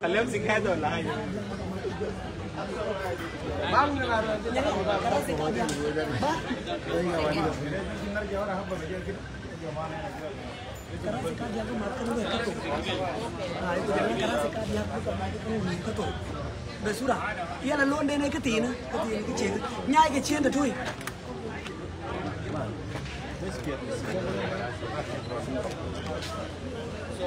Kalemzik Heather là hay Bây giờ kia là luôn đây này cái tí nữa, cái tí cái chiến, nhai cái chiến được thôi. So,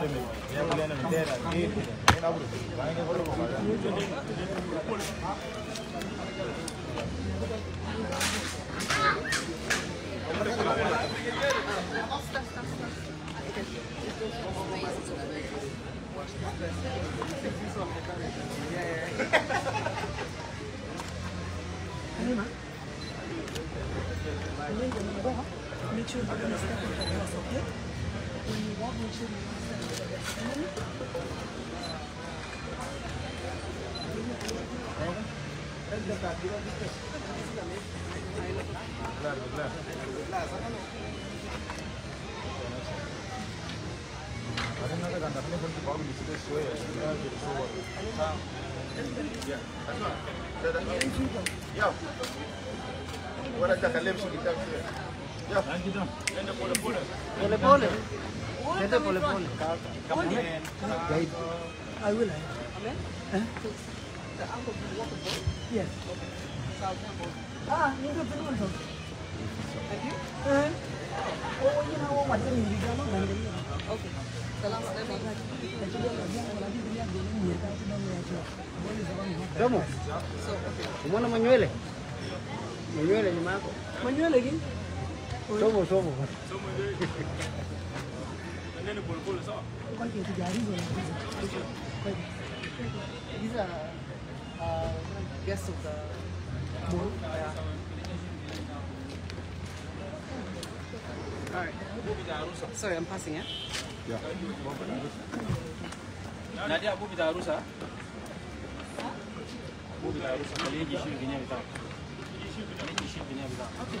때문에 내 분야는 내 나이 내 나부터 많이 걸어가 봐요. Claro, claro. Claro, claro. Claro, claro. Claro, claro. Claro, claro. Claro, claro. Claro, claro. Claro, claro. Claro, claro. Claro, claro. Claro, claro. Yeah. Thank you, Tom. And the polar polar. Polar polar. And the polar polar. I will. Amen. Eh? The uncle, what the boy? Yes. Ah, you can put on some. Thank you. Uh -huh. Oh, you know what? Let me do that. Okay. Domo, umeona manywele manywele nyuma yako manywele gani? Somo somo nene polepole sawa. Kwa hiyo tujaribu na hizo. Hizo. Hizo. guess of the moon. Yeah. All right. Sorry, I'm passing it. Yeah. Nadia, Abu Bida Arusa. Okay.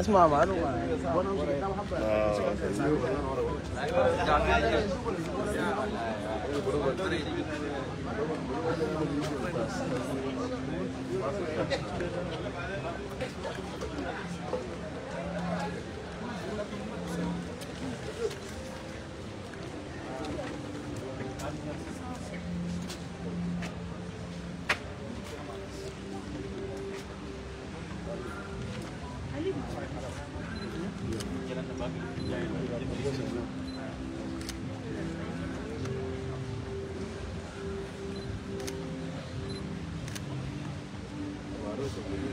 أسمع بعد basically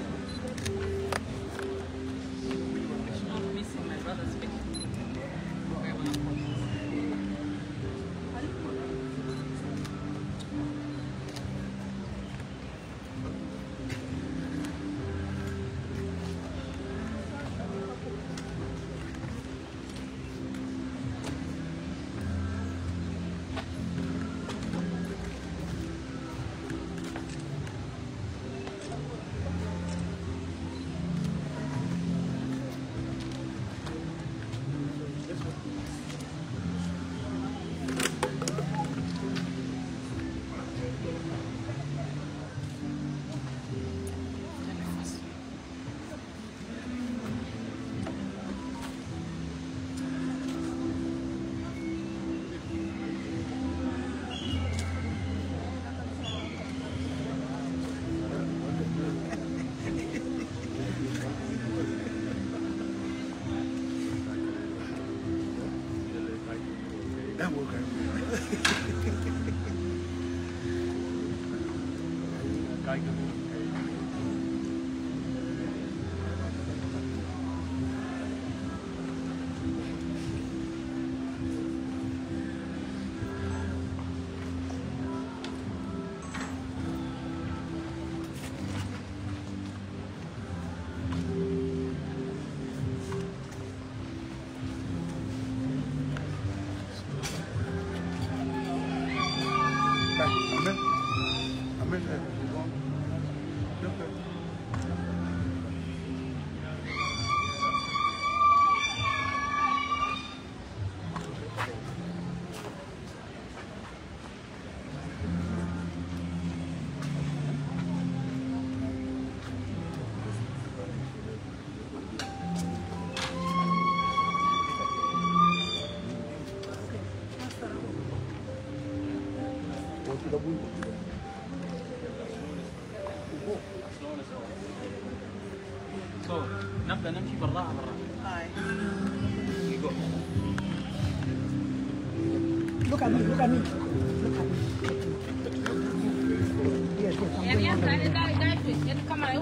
like to do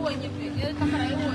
Pokoknya dia kamar aja.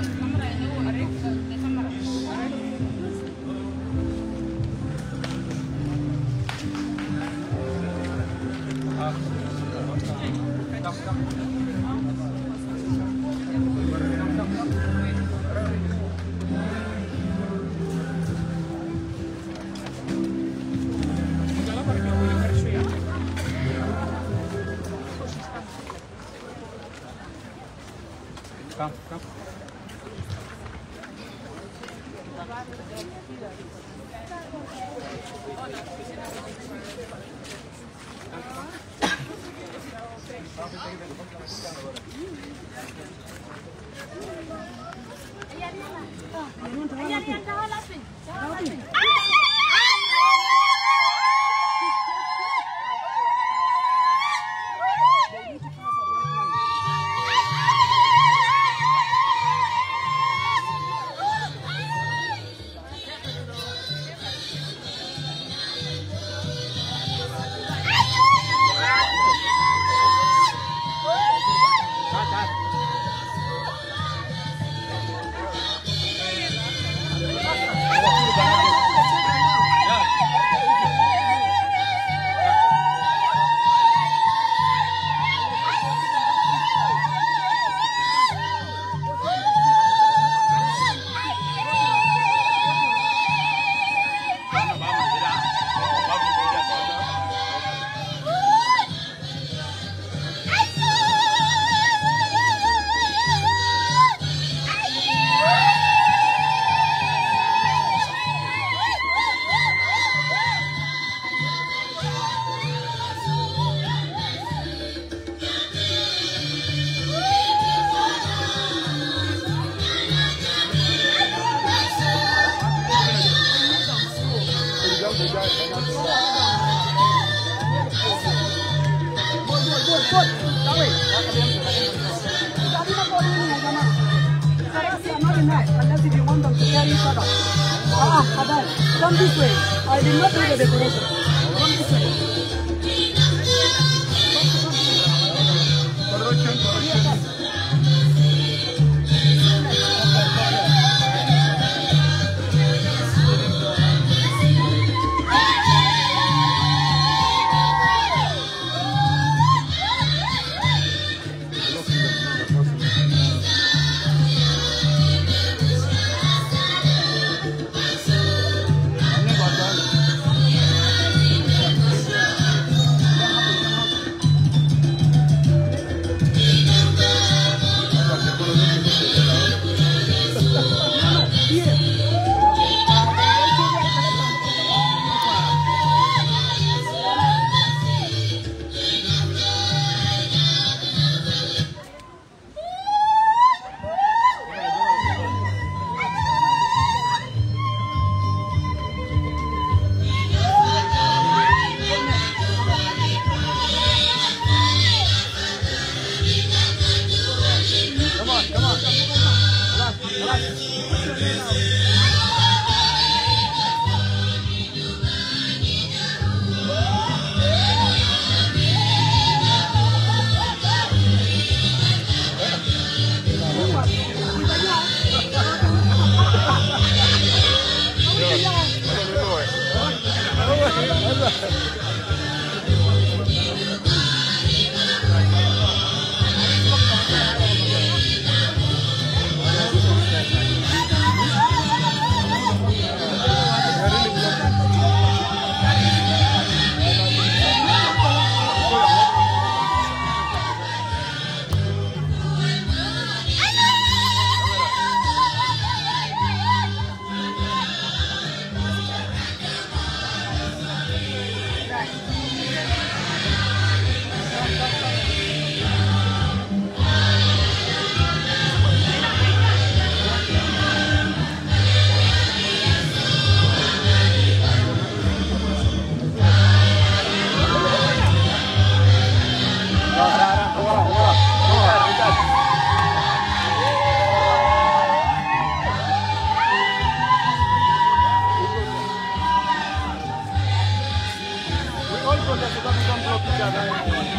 Soldier so that we don't block each other.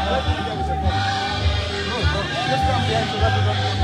Let's do it. Let's come behind so that we don't block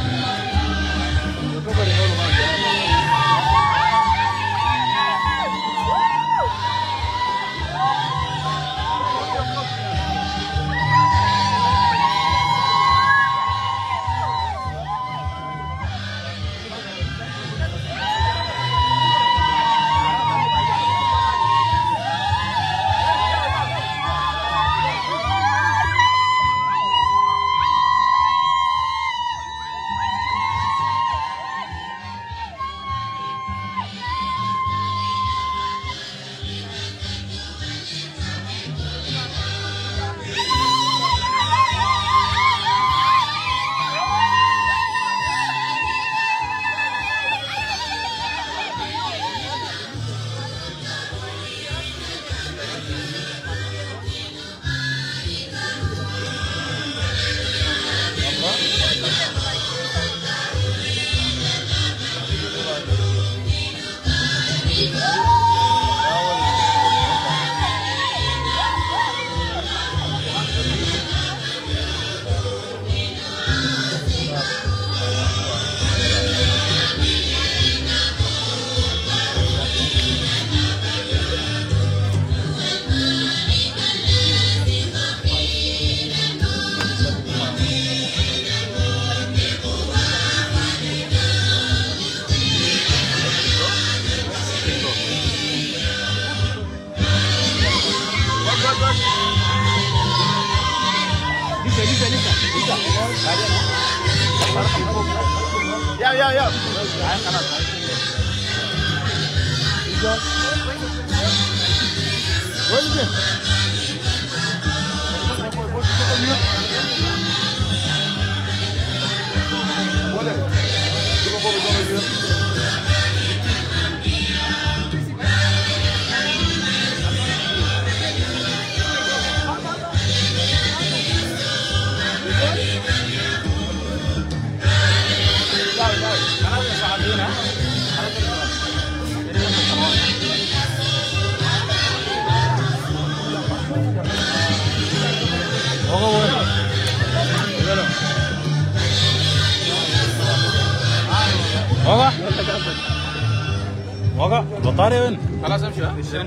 طاري وين؟ خلاص امشي ها؟ 20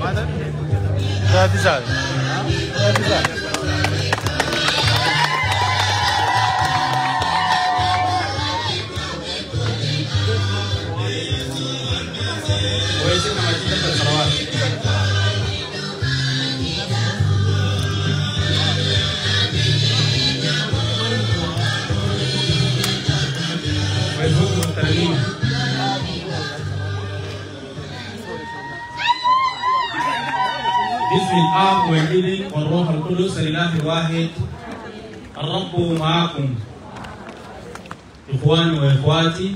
ماذا؟ 3 9 الاب والابن والروح القدس الاله الواحد. الرب معكم. اخواني وإخواتي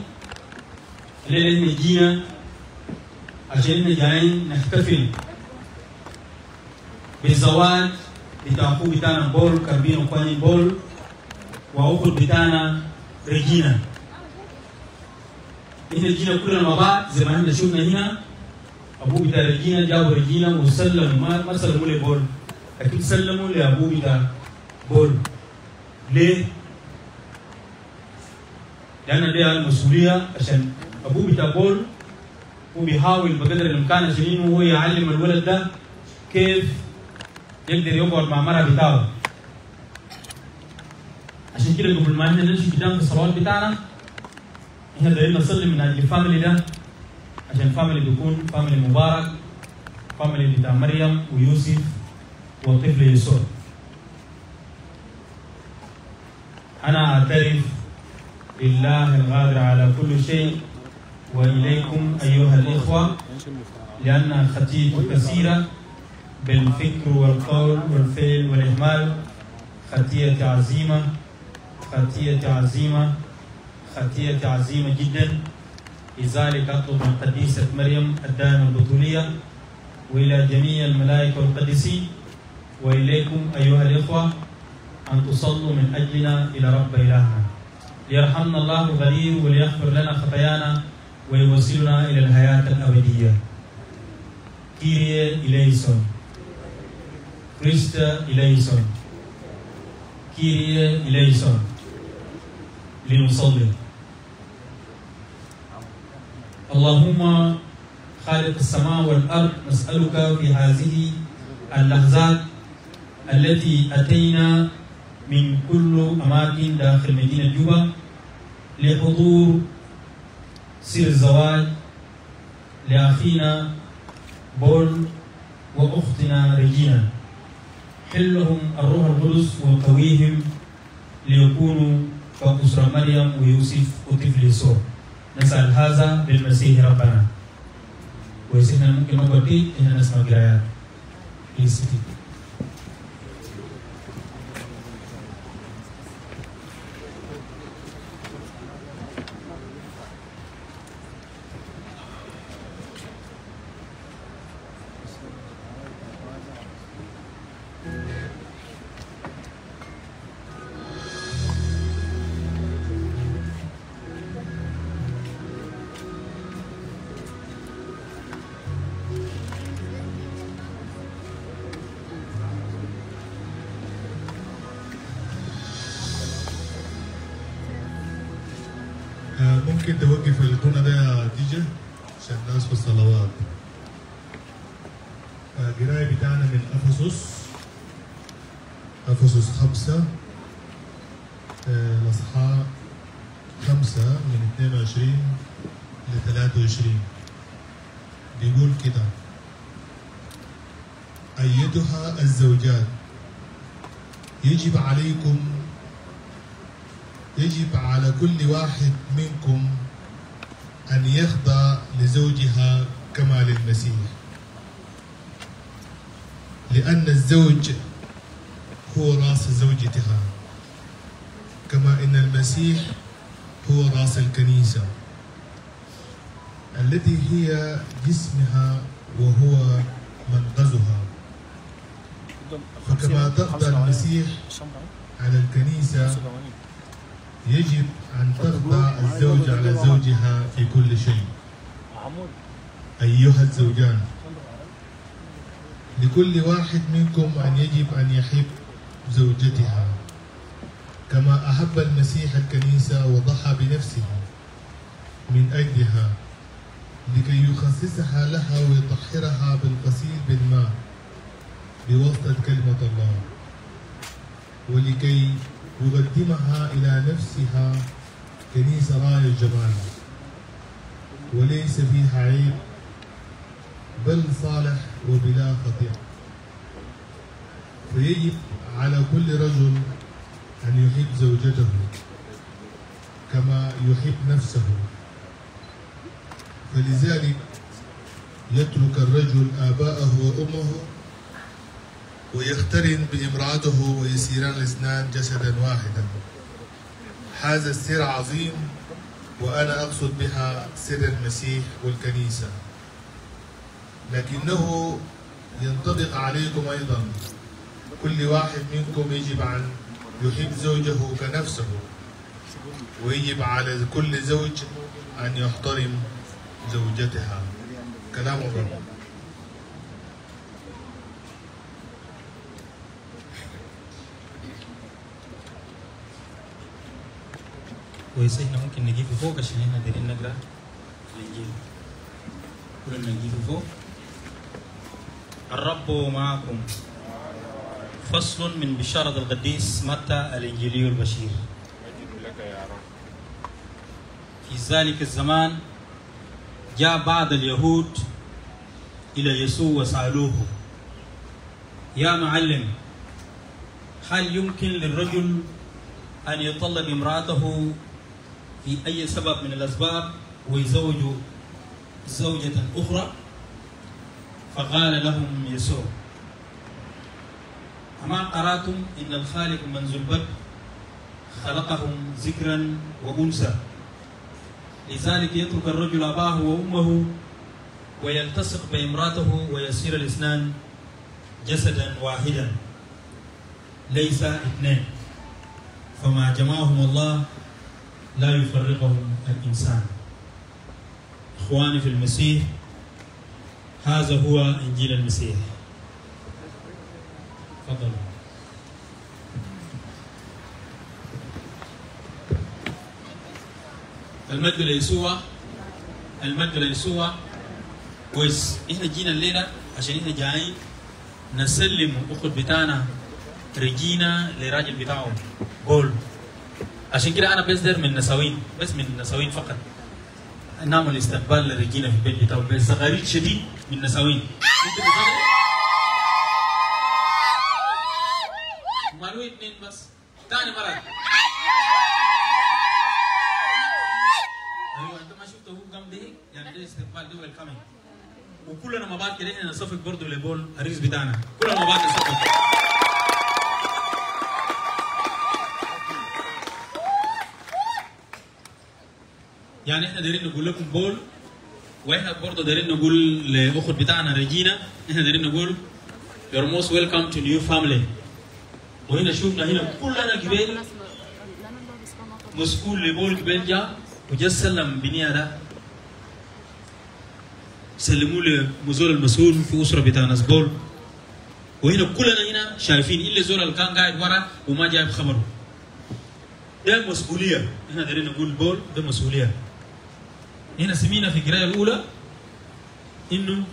الليلة إحنا جينا عشان إحنا جايين نحتفل بالزواج بتاع اخوه بتاعنا بول كاربينو كواني بول واخت بتاعنا ريجينا إحنا جينا كلنا مع بعض زي ما إحنا شفنا هنا. ابوه بتاع ريجينا جابوا ريجينا وسلموا ما ما سلموا لبول لكن سلموا لابوه بتاع بول. ليه؟ لأن دي المسؤولية عشان أبوه بول هو بيحاول بقدر الإمكان عشان إنه هو يعلم الولد ده كيف يقدر يقعد مع مرة بتاعه. عشان كده قبل ما إحنا نمشي قدام في الصلوات بتاعنا. إحنا دايرين نصلي من أجل ال family ده. عشان ال family بيكون family مبارك family بتاع مريم ويوسف والطفل يسوع. أنا أعترف بالله القادر على كل شيء وإليكم أيها الإخوة لأن خطيئة كثيرة بالفكر والقول والفعل والإهمال. خطيئة عظيمة خطيئة عظيمة خطيئة عظيمة جدا. لذلك أطلب من قديسة مريم الدائمة البطولية وإلى جميع الملائكة والقديسين وإليكم أيها الإخوة أن تصلوا من أجلنا إلى رب إلهنا. ليرحمنا الله غدير وليغفر لنا خطايانا ويوصلنا إلى الحياة الأبدية. كيريا إليسون كريستا إليسون كيريا إليسون لنصلي اللهم خالق السماء والأرض نسألك في هذه اللحظات التي أتينا من كل أماكن داخل مدينة جوبا لحضور سر الزواج لأخينا بول وأختنا ريجينا حلهم الروح القدس وقويهم ليكونوا كأسرة مريم ويوسف وطفل يسوع. نسأل هذا بالمسيح ربنا ويسيحنا ممكن نقول دي إن نسمع قرايات Please sit. ممكن توقف الغنى ده يا ديجي عشان الناس في الصلوات. آه، قراية بتاعنا من أفسس. أفسس خمسة. آه، الأصحاح خمسة من 22 ل 23 بيقول كده. أيتها الزوجات. يجب عليكم يجب على كل واحد منكم أن يخضع لزوجها كما للمسيح لأن الزوج هو راس زوجتها كما إن المسيح هو راس الكنيسة التي هي جسمها وهو منقذها. فكما تخضع المسيح على الكنيسة يجب أن تخضع الزوج على زوجها في كل شيء. أيها الزوجان لكل واحد منكم أن يجب أن يحب زوجتها كما أحب المسيح الكنيسة وضحى بنفسه من أجلها لكي يخصصها لها ويطهرها بالغسيل بالماء بواسطة كلمة الله ولكي يقدمها إلى نفسها كنيسة راية الجمال وليس فيها عيب بل صالح وبلا خطيئة. فيجب على كل رجل أن يحب زوجته كما يحب نفسه. فلذلك يترك الرجل آباءه وأمه ويقترن بإمرأته ويسيران الاثنان جسدا واحدا. هذا السر عظيم وأنا أقصد بها سر المسيح والكنيسة. لكنه ينطبق عليكم أيضا. كل واحد منكم يجب أن يحب زوجه كنفسه ويجب على كل زوج أن يحترم زوجتها. كلام الله. كويس إحنا ممكن نجيبه فوق عشان إحنا دايرين نقرا الانجيل كلنا نجيبه فوق. الرب معكم. فصل من بشارة القديس متى الإنجيلي البشير. في ذلك الزمان جاء بعض اليهود إلى يسوع وسألوه يا معلم هل يمكن للرجل أن يطلق امرأته في أي سبب من الأسباب ويزوج زوجة أخرى فقال لهم يسوع. أما قرأتم إن الخالق منذ البدء خلقهم ذكرا وأنثى؟ لذلك يترك الرجل أباه وأمه ويلتصق بامرأته ويصير الاثنان جسدا واحدا. ليس اثنين فما جمعهم الله لا يفرقهم الإنسان. إخواني في المسيح هذا هو إنجيل المسيح. تفضلوا المجد ليسوع المجد ليسوع. كويس إحنا جينا الليلة عشان إحنا جايين نسلم أخت بتاعنا رجينا لراجل بتاعه بول. عشان كده أنا بس من نساوين بس من نساوين فقط. نعمل استقبال لرجينا في البيت بتاعه بس غريب شديد من نساوين؟ مالو اتنين بس. تاني مرة. ده يعني استقبال ده ويلكمينج وكلنا مع بعض كده إحنا نصفق برضه لبول الرئيس بتاعنا. كلنا مع بعض نصفق يعني إحنا دايرين نقول لكم بول وإحنا برضه دايرين نقول لأخت بتاعنا ريجينا إحنا دايرين نقول you're most welcome to new family. وهنا شفنا هنا كلنا قبل مسؤول لبول قبل جاء وجا سلم بنيا ده سلموا لمزول المسؤول في أسرة بتاعنا زبول وهنا كلنا هنا شايفين إلا زول اللي كان قاعد ورا وما جايب خبره. ده مسؤولية. إحنا دايرين نقول بول ده مسؤولية. هنا سمينا في القراية الأولى إنه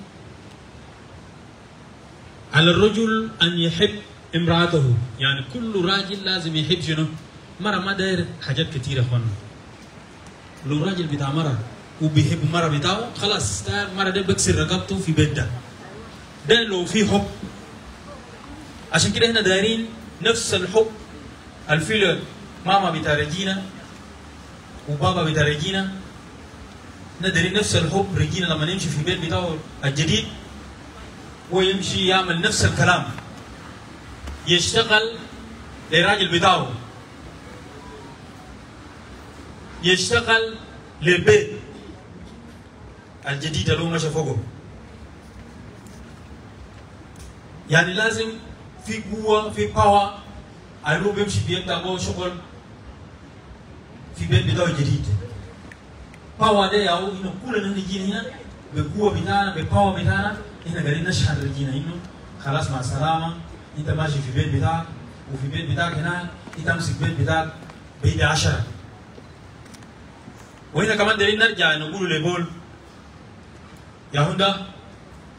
على الرجل أن يحب امرأته. يعني كل راجل لازم يحب شنو؟ مرة ما داير حاجات كتيرة اخوانا لو راجل بتاع مرة وبيحب مرة بتاعه خلاص مرة ده بكسر رقبته في بيت ده ده لو في حب. عشان كده إحنا دايرين نفس الحب. الفيل ماما بتاع رجينا وبابا بتاع رجينا ندري نفس الحب رجينا لما يمشي في البيت بتاعه الجديد ويمشي يعمل نفس الكلام. يشتغل للراجل بتاعه. يشتغل للبيت. الجديد اللي هو مشى فوقه. يعني لازم في قوة في power اللي هو بيمشي بيبدأ شغل في بيت بتاعه الجديد. power ده أو إنه كلنا نجي هنا بقوة بتاعنا ب power بتاعنا. إحنا قاعدين نشهد رجينا إنه خلاص مع السلامة. أنت ماشي في بيت بتاعك وفي بيت بتاعك هنا أنت أمسك بيت بتاعك بيد عشرة. وهنا كمان دليل نرجع نقول لبول يا هوندا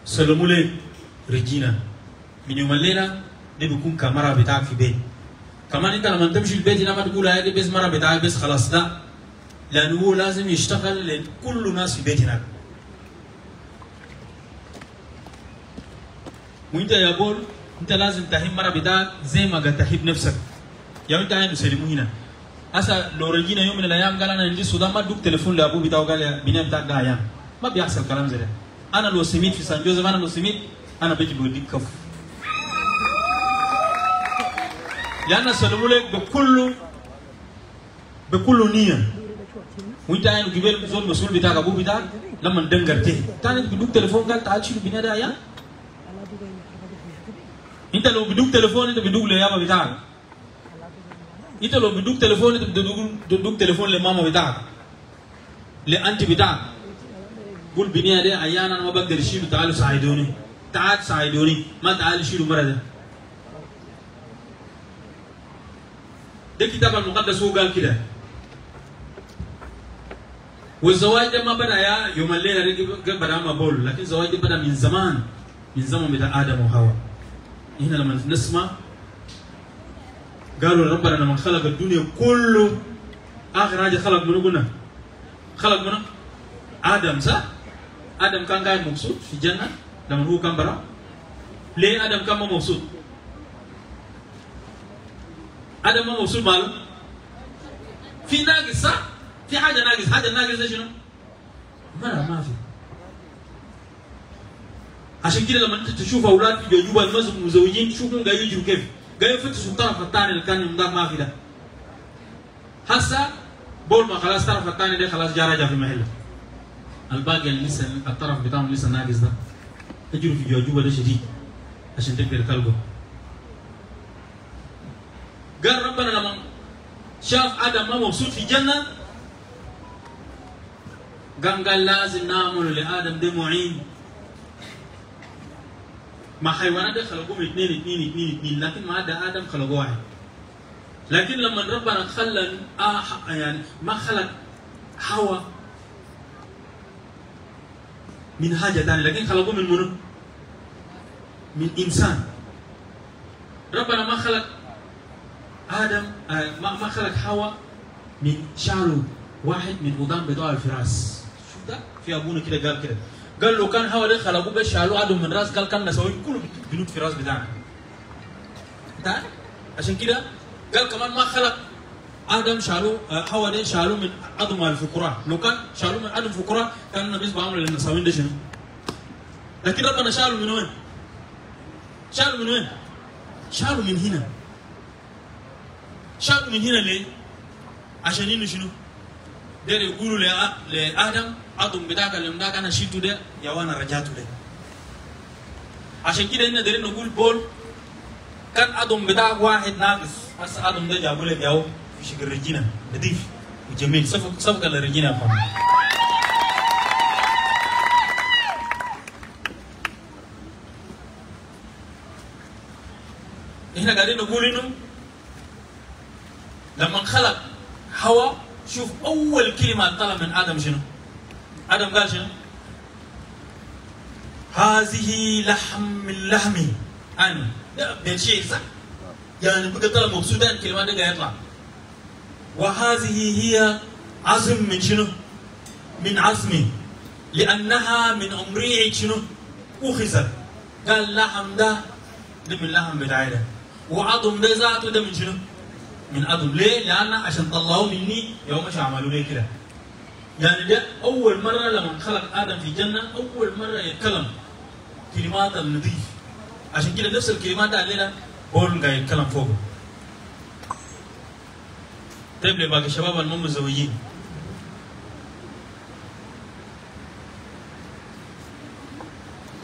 سلموا لي رجينا. من يوم الليلة ده بيكون كاميرا بتاعك في بيت. كمان أنت لما تمشي البيت هنا ما تقول هذه بس مرة بتاعك بس خلاص لا. لأنه هو لازم يشتغل لكل الناس في بيت هناك. وإنت يا بول إنت لازم تحب مرة بتاعك زي ما قد تحب نفسك. يا انت هاي مسلموا هنا. هسا لو رجينا يوم من الأيام قال أنا عندي السودان ما أدوك تليفون لابوه بتاعه قال يا بنيام بتاعك أيام ما بيحصل كلام زي أنا لو سميت في سان جوزيف أنا لو سميت أنا بيجي بوديك كف. لأن سلموا لك بكل بكل نية. وانت عين قبل زول مسؤول بتاعك ابوه بتاعك لما دنگرته تاني بدوك تليفون قال تعال شيل بنيا ده ايام انت لو بدوك تليفون انت بدوك ليابا بتاعك انت لو بدوك تليفون انت بدوك بدوك تليفون لماما بتاعك لانت بتاعك قول بنيا ده ايانا انا ما بقدر اشيله تعالوا ساعدوني تعال ساعدوني ما تعال شيلوا مرة ده ده كتاب المقدس هو قال كده والزواج ده ما بدأ يا يوم الليلة بدأ ما بقول لكن الزواج ده بدأ من زمان من زمن بتاع آدم وحواء هنا لما نسمع قالوا ربنا لما خلق الدنيا كله آخر حاجة خلق منه قلنا خلق منه آدم صح؟ آدم كان قاعد مبسوط في الجنة لما هو كان برا ليه آدم كان ما مبسوط؟ آدم ما مبسوط ماله؟ في ناقص صح؟ في حاجة ناقص حاجة ناقص ده شنو؟ مرة ما في. عشان كده لما انت تشوف أولاد في جوجوبا الناس مزوجين تشوفهم قاعدين يجروا كيف؟ قاعدين يفتشوا الطرف الثاني اللي كان ما في ده. هسه بول ما خلاص الطرف الثاني ده خلاص جا رجع في محله الباقي اللي لسه الطرف بتاعهم لسه ناقص ده. تجروا في جوجوبا ده شديد عشان تقدر تلقوا قال ربنا لما شاف آدم ما مبسوط في الجنة قام قال لازم نعمل لآدم ده معين. ما حيوانات ده خلقوهم اثنين اثنين اثنين اثنين لكن ما عدا آدم خلقوا واحد. لكن لما ربنا خلى آه يعني ما خلق حواء من حاجة ثانية لكن خلقوه من منو؟ من إنسان. ربنا ما خلق آدم آه ما خلق حواء من شعره واحد من قدام بتوع الفراس. ده في أبونا كده قال كده قال لو كان هوا ده خلقوه بس شالوه آدم من راس قال كان نسوي كله بنود في راس بتاعنا تعال عشان كده قال كمان ما خلق آدم شالوه هوا ده شالوه من عظم الفقراء لو كان شالوه من عظم الفقراء كان النبي بيعمل للنسوين ده شنو لكن ربنا شالوا من وين؟ شالوا من وين؟ شالوا من هنا شالوا من هنا ليه؟ عشان إنه شنو؟ دير يقولوا لآدم عظم بتاعك اللي مداك أنا شلته ده يا وأنا رجعته ده عشان كده هنا دايرين نقول بول. كان عظم بتاعك واحد ناقص. بس عظم ده جابوا لك ياهو في شكل رجينا نظيف وجميل. صفق صفق للرجينا يا فندم إحنا قاعدين نقول إنه لما خلق حواء شوف أول كلمة طلب من آدم شنو؟ ادم قال شنو؟ هذه لحم من لحمي انا ده بالشيء صح؟ يعني بقى طلب مبسوط ان الكلمه دي قاعد يطلع وهذه هي عزم من شنو؟ من عزمي لانها من امريع شنو؟ اخذت قال لحم ده ده من لحم بتاعي ده وعظم ده ذاته ده من شنو؟ من عظم ليه؟ لأن عشان طلعوه مني يوم مش عملوا لي كده يعني ده أول مرة لما خلق آدم في الجنة أول مرة يتكلم كلمات النظيف عشان كده نفس الكلمات الليلة بول قاعد يتكلم فوقه. طيب لي باقي الشباب المهم متزوجين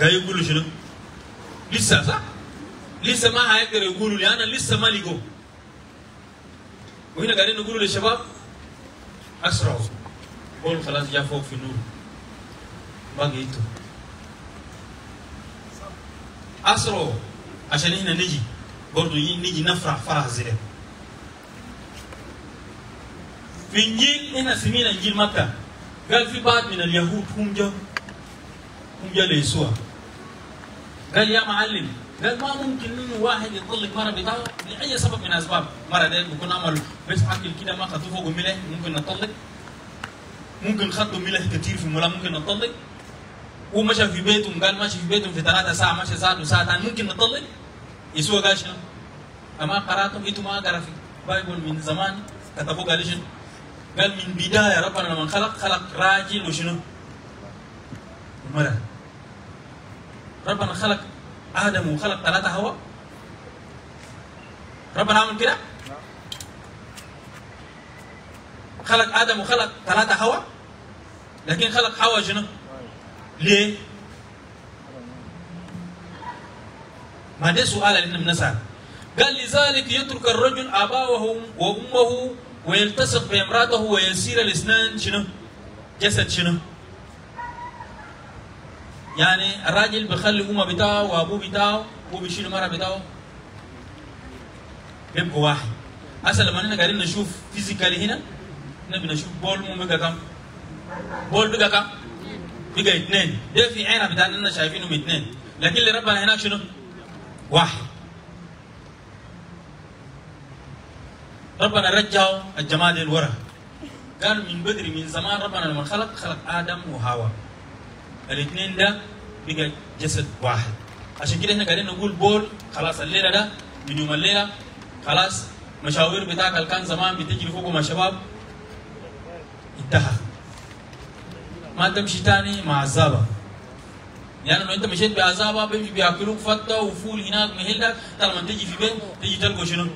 قاعد يقولوا شنو؟ لسه صح؟ لسه ما هيقدروا يقولوا لي أنا لسه ما لقوا وهنا قاعدين نقولوا للشباب أسرعوا. قول خلاص جاء فوق في النور. باقي أنتوا اسرعوا عشان هنا نجي. برضو نجي نفرح فرح زي في إنجيل هنا سمينا إنجيل مكة. قال في بعض من اليهود هم جو هم جو ليسوع. قال يا معلم قال ما ممكن إنه واحد يطلق مرة بتاعه لأي سبب من الأسباب. مرة ده بيكون عمل بس اكل كده ما خدوه فوق ملح ممكن نطلق. ممكن خدوا ملح كتير في ملا ممكن نطلق. ومشى في بيتهم قال ماشي في بيتهم في ثلاثة ساعة مشى ساعة وساعتين ممكن نطلق؟ يسوع قال شنو؟ أما قرأتم؟ إنتم ما قرأ في بايبل من زمان كتبوا قال شنو؟ قال من بداية ربنا لما خلق خلق راجل وشنو؟ مرأة ربنا خلق آدم وخلق ثلاثة هواء ربنا عمل كده؟ خلق آدم وخلق ثلاثة هواء لكن خلق حواء شنو؟ ليه؟ ما ده سؤال اللي بنسأل قال لذلك يترك الرجل أباه وأمه ويلتصق بامرأته ويسير الاثنان شنو؟ جسد شنو؟ يعني الراجل بيخلي أمه بتاعه وأبوه بتاعه هو بيشيل المرأة بتاعه بيبقوا واحد هسه لما إحنا قاعدين نشوف physically هنا إحنا بنشوف بول مو كم؟ بول بقى كم؟ بقى اثنين. ده في عينه بتاعنا شايفينهم اثنين. لكن اللي ربنا هناك شنو؟ واحد. ربنا رجعوا الجماد الورا قال من بدري من زمان ربنا لما خلق خلق آدم وهاوى الاثنين ده بقى جسد واحد. عشان كده إحنا قاعدين نقول بول خلاص الليلة ده من يوم الليلة خلاص مشاوير بتاعك كان زمان بتجري فوقه مع شباب انتهى. ما تمشي تاني مع عذابه يعني لو انت مشيت بعذابه بيمشي بياكلوك فته وفول هناك مهلك لما تجي في بيت تجي تلقوا شنو؟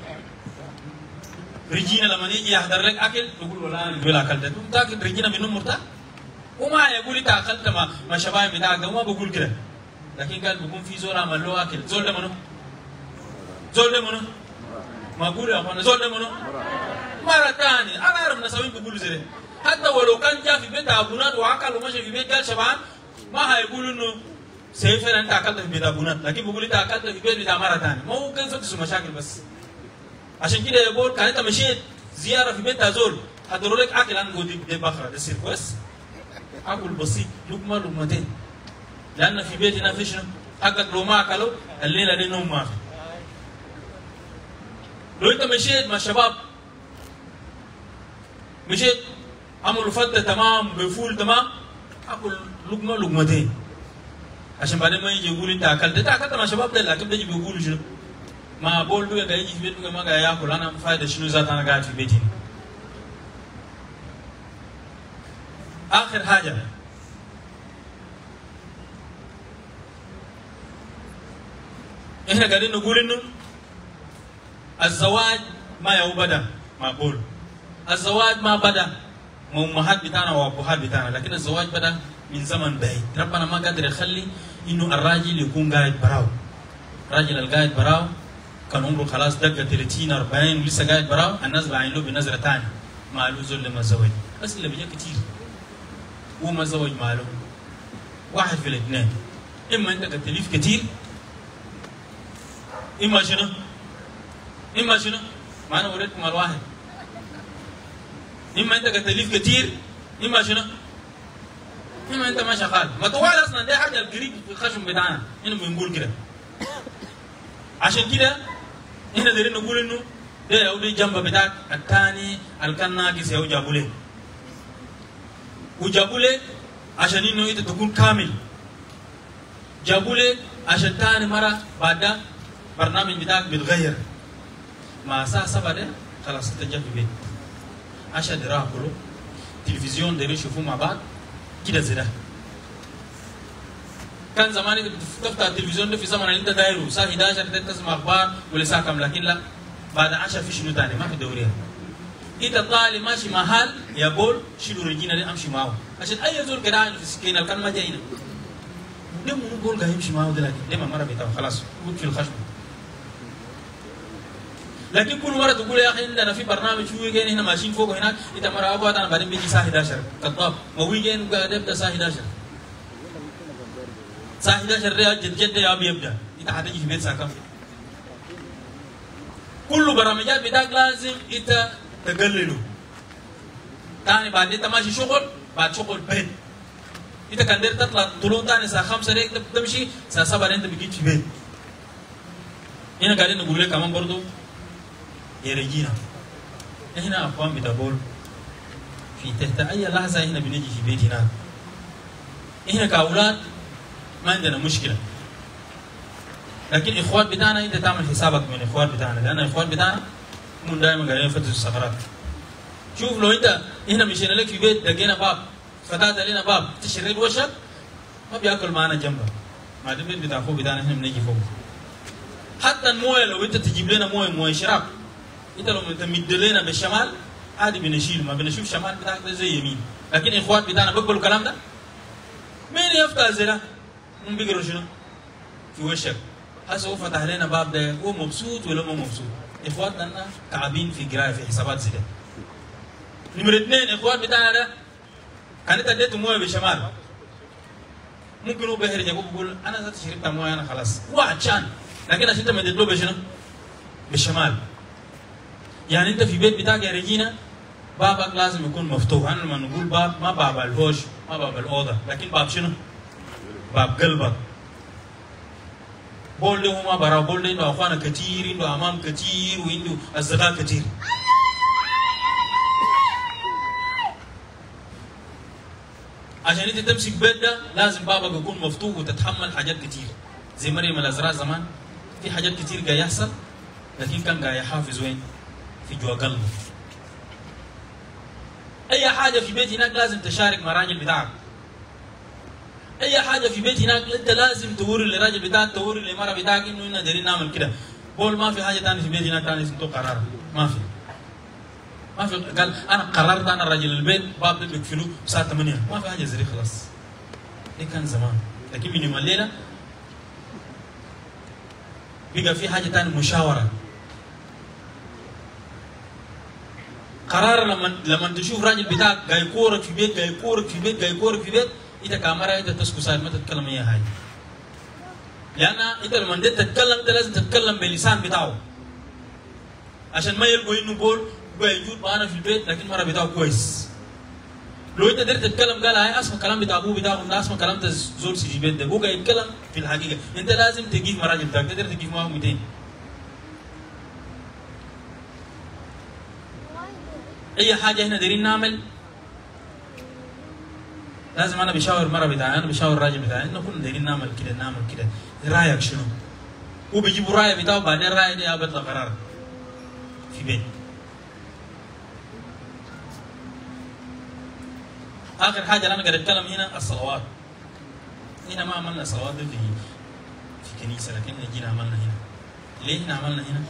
رجينا لما يجي يحضر لك اكل تقول والله أنا قبل اكلت تقوم تاكل رجينا منهم مرتاح وما يقول انت اكلت ما ما شباب بتاعك ده ما بقول كده لكن قال بيكون في زول عمل له اكل زول ده منو؟ زول ده منو؟ ما أقول يا اخوانا زول ده منو؟ مرة ثانية أنا اعرف نسوين بيقولوا زي حتى ولو كان جاء في بيت ابونات وأكل ومشى في بيت قال شبعان ما هيقولوا إنه سيفر أنت أكلت في بيت ابونات لكن بيقول إنت أكلت في بيت بتاع مرة ثانية ما هو كان فتشوا مشاكل بس. عشان كده يقول كان أنت مشيت زيارة في بيت زول حضروا لك أكل أنا بقول دي بقرة ده سير كويس أكل بسيط لقمه لقمتين لأن في بيتنا في شنو؟ حقك لو ما أكلوا الليلة دي نوم ما لو أنت مشيت مع شباب مشيت عملوا فته تمام بفول تمام. اكل لقمة لقمتين عشان بعدين ما يجي يقول إنت أكلت. إنت أكلت مع شباب ده لكن بيجي بيقولوا شنو؟ ما بول بقى قاعد يجي في بيت بقى ما قاعد ياكل. أنا فايده شنو ذات أنا قاعد في بيتي. آخر حاجة. إحنا قاعدين نقول إنه الزواج ما يهو بدا معقول الزواج ما بدا مع امهات بتاعنا وابهات بتاعنا لكن الزواج بدأ من زمن بعيد. ربنا ما قادر يخلي إنه الراجل يكون قاعد براو. راجل القاعد براو كان عمره خلاص دقة 30 40 ولسه قاعد براو الناس بعين له بنظرة ثانية ما له زول لما زوج. بس اللي بيجي كتير. ما زوج ماله. واحد في الاثنين. إما أنت كتليف كتير. إما شنو؟ إما شنو؟ ما أنا وريتكم الواحد. إما أنت كتليف كتير إما شنو؟ إما أنت ما شغال. ما طوال أصلا ده حاجة القريب في الخشم بتاعنا. هنا بنقول كده. عشان كده إحنا دايرين نقول إنه ده يهودي جنب بتاعك. الثاني اللي كان ناقص يهو جابوا لك وجابوا لك عشان إنه أنت تكون كامل. جابوا لك عشان ثاني مرة بعد برنامج بتاعك بيتغير. الساعة 7 ده خلاص أنت في البيت 10 دراهم كله تلفزيون دايرين يشوفوه مع بعض كده زي ده كان زمان تفتح التلفزيون ده في زمن اللي انت دايره الساعة 11 انت تسمع أخبار ولا ساعه كم لكن لا بعد 10 في شنو ثاني ما في دوريات انت طالع ماشي محل يا بول شيلوا رجينا دي امشي معه عشان اي زول كده في السكينه كان ما جاينا ده منو بول قاعد يمشي معه ده لكن ما مره بتاعه خلاص في الخشب لكن كل مرة تقول يا أخي عندنا في برنامج في ويكند هنا ماشيين فوق هناك إنت مرة أبغى أنا بعدين بيجي الساعة 11 كذاب ما ويكند قاعد يبدأ الساعة 11 الساعة 11 ده جد جد يا أبي يبدأ. إنت حتجي في بيت الساعة كم؟ كل برامجات بتاعك لازم إنت تقلله. تاني بعد إنت ماشي شغل بعد شغل بيت. إنت كان داير تطلع طلوع تاني الساعة 5 ديك تمشي الساعة 7 إنت بقيت في بيت. هنا قاعدين نقول لك كمان برضو يا رجينا إحنا اخوان بتقول في تحت أي لحظة إحنا بنجي في بيت هناك. إحنا كأولاد ما عندنا مشكلة. لكن إخوات بتاعنا أنت تعمل حسابك من إخوات بتاعنا. لأن إخوات بتاعنا هم دائما قاعدين يفتشوا الثغرات. شوف لو أنت هنا مشينا لك في بيت لقينا باب فتحت لنا باب تشرد وشك ما بيأكل معنا جنبك ما ده البيت بتاع أخوه بتاعنا إحنا بنيجي فوق. حتى الموية لو أنت تجيب لنا موية موية شراب. انت لو تمد لنا بالشمال عادي بنشيل ما بنشوف شمال بتاعك زي يمين لكن إخوات بتاعنا بيقبلوا الكلام ده مين يفتح؟ هم بيقروا شنو؟ في وشك هسه هو فتح لنا باب ده هو مبسوط ولا مو مبسوط؟ إخواتنا تعبين في قرايه في حسابات زي ده نمرة اثنين إخوات بتاعنا ده كان أنت اديته موية بالشمال ممكن هو بيهرج ابوه بيقول أنا ذات شربت موية أنا خلاص هو عطشان لكن عشان أنت مديت له بشنو؟ بالشمال يعني انت في بيت بتاعك يا رجينا بابك لازم يكون مفتوح أنا لما نقول باب ما باب الهوش ما باب الأوضة لكن باب شنو؟ باب قلبك بول ده ما برا بول ده عنده أخوانا كتير عنده أمام كتير وعنده أصدقاء كتير عشان انت تمسك بيت ده لازم بابك يكون مفتوح وتتحمل حاجات كتير زي مريم الأزرار زمان في حاجات كتير قاعد يحصل لكن كان قاعد يحافظ وين؟ في جوا قلبه. أي حاجة في بيت هناك لازم تشارك مع الراجل بتاعك. أي حاجة في بيت هناك أنت لازم توري للراجل بتاعك توري للمراه بتاعك إنه إحنا دايرين نعمل كده. بقول ما في حاجة ثانية في بيت هناك ثاني اسمه قرار. ما في. ما في. قال أنا قررت أنا راجل البيت باب بيقفلوه الساعة 8 ما في حاجة زي خلاص. دي كان زمان. لكن من يوم الليلة بقى في حاجة ثانية مشاورة. قرار لما لما تشوف راجل بتاعك قاعد يكورك في بيت قاعد يكورك في بيت قاعد يكورك في بيت انت كاميرا انت تسكت ساعه ما تتكلم اي حاجة لأن انت لما تتكلم أنت لازم تتكلم باللسان بتاعه. عشان ما يلقوا إنه بول بقى يجود معانا في البيت لكن مرة بتاعه كويس. لو أنت قدرت تتكلم قال هاي اسمع كلام بتاع أبوه بتاعهم ده اسمع كلام زول سيجي بيت ده. هو قاعد يتكلم في الحقيقة. أنت لازم تجيب مراجل بتاعك تقدر تجيب معه 200 أي حاجة إحنا دايرين نعمل؟ لازم أنا بشاور مرة بتاعي أنا بشاور الراجل بتاعي إنه كنا دايرين نعمل كده نعمل كده. رأيك شنو؟ هو بيجيبوا راي بتاعه بعدين الرأي ده بيطلع قرار في بيت. آخر حاجة اللي أنا قاعد أتكلم هنا الصلوات. هنا ما عملنا صلوات دي في في كنيسة لكن جينا عملنا هنا. ليه هنا عملنا هنا؟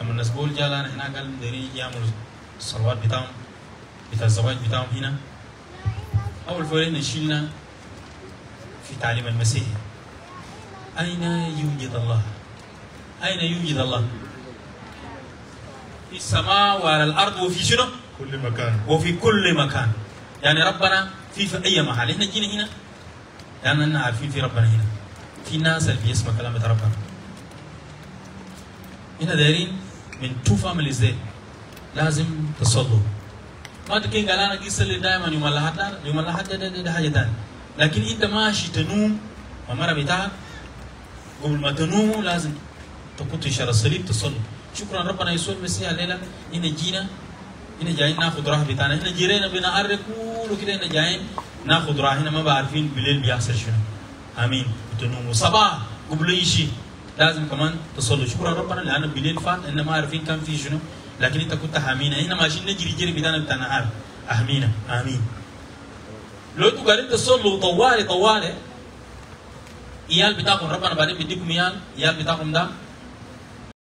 لما الناس بول جاء لنا هنا قال دايرين يعملوا الصلوات بتاعهم بتاع الزواج بتاعهم هنا. أول فورين نشيلنا في تعليم المسيح. أين يوجد الله؟ أين يوجد الله؟ في السماء وعلى الأرض وفي شنو؟ كل مكان. وفي كل مكان. يعني ربنا في في أي محل. إحنا جينا هنا لاننا عارفين في ربنا هنا. في ناس اللي بيسمع كلام ربنا. هنا دايرين من two families دي لازم تصلوا. ما تكين قال أنا قصه اللي دائما يوم الاحد لا يوم الاحد ده, ده, ده, حاجة ثانية لكن إنت ماشي تنوم ومرة بتاعك قبل ما تنوم لازم تكون تشار الصليب تصلي شكرا ربنا يسوع المسيح الليلة. هنا جينا هنا جايين ناخذ راحة بتاعنا. هنا جيرينا بنعرق كله كده هنا جايين ناخذ راحة. هنا ما بعرفين بالليل بيحصل شنو. آمين. تنوموا صباح قبل اي شيء لازم كمان تصلوا شكرا ربنا لأن بالليل فات ان ما عارفين كم في شنو لكن إنت كنت حامينا هنا ماشيين نجري جري بدانا بتاع النهار احمينا آمين. لو أنتوا قاعدين تصلوا طوالي طوالي إيال بتاعكم ربنا بعدين بيديكم إيال إيال بتاعكم ده